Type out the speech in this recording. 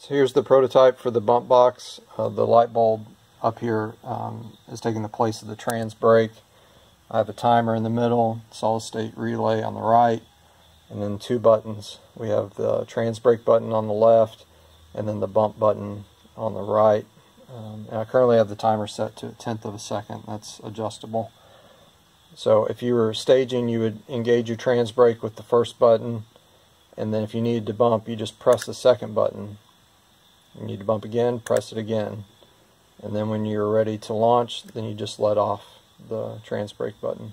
So here's the prototype for the bump box. Uh, the light bulb up here um, is taking the place of the trans brake. I have a timer in the middle, solid state relay on the right, and then two buttons. We have the trans brake button on the left, and then the bump button on the right. Um, and I currently have the timer set to a tenth of a second. That's adjustable. So if you were staging, you would engage your trans brake with the first button, and then if you needed to bump, you just press the second button. You need to bump again, press it again. And then when you're ready to launch, then you just let off the trans brake button.